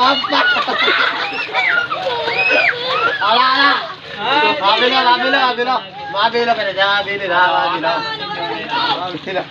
Mabilo, mabilo, mabilo. Mabilo ka na dyan, mabilo na, mabilo. Mabilo.